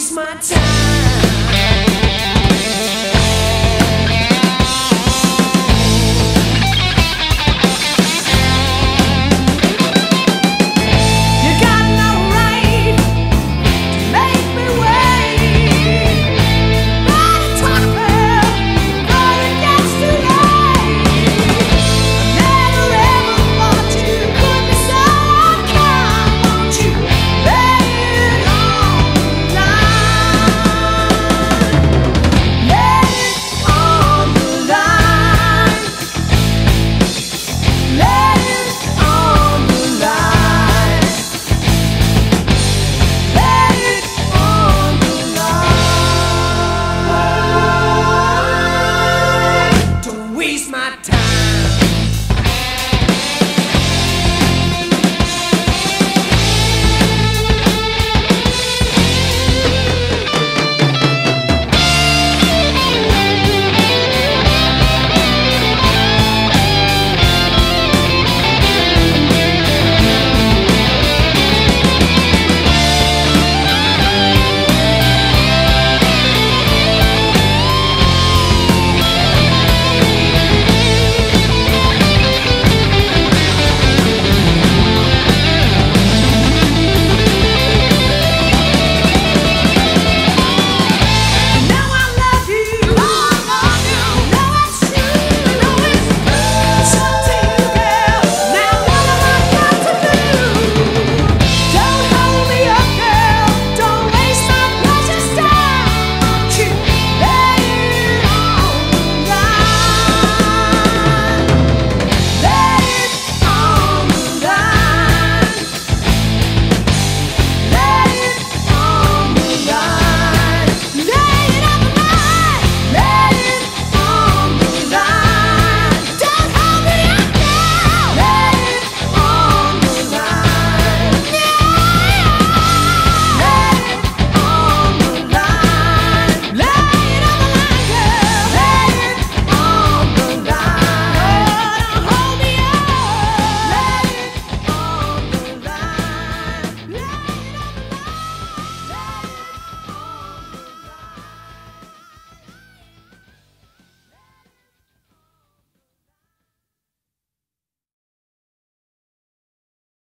waste my time.